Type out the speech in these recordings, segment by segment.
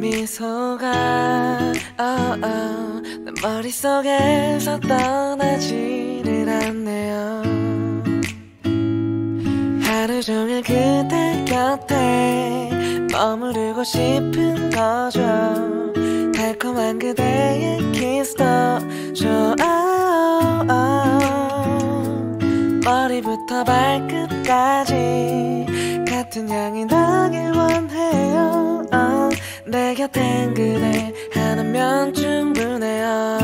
미소가 oh, oh, 내 머릿속에서 떠나지를 않네요. 하루 종일 그대 곁에 머무르고 싶은 거죠. 달콤한 그대의 키스도 좋아요 머리부터 발끝까지 같은 향이 나길 원해요 내 곁엔 그대 하나면 충분해요.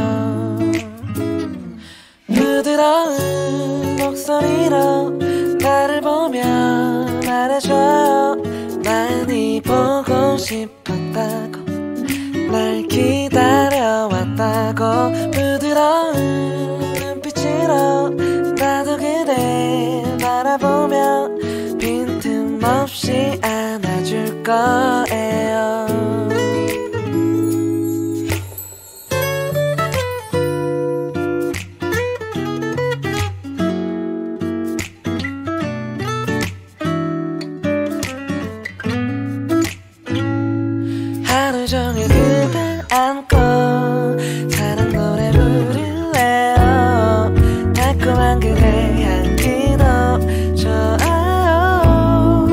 부드러운 목소리로 나를 보며 말해줘요. 많이 보고 싶었다고 날 기다려왔다고. 부드러운 눈빛으로 나도 그대 바라보며 빈틈없이 안아줄 거 그대 향기도 좋아요.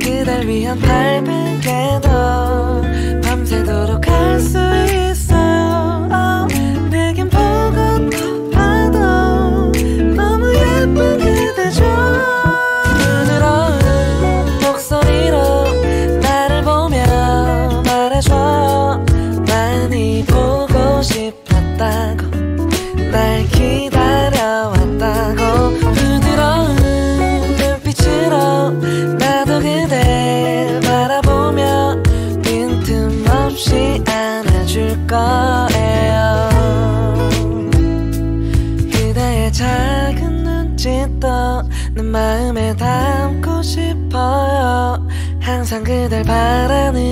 그댈 위한 발베개도 밤새도록 할 수 있어 그대의 작은 눈짓도 내 마음에 담고 싶어요. 항상 그댈 바라는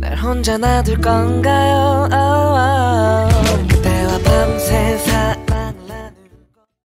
날 혼자 놔둘 건가요? Oh, oh.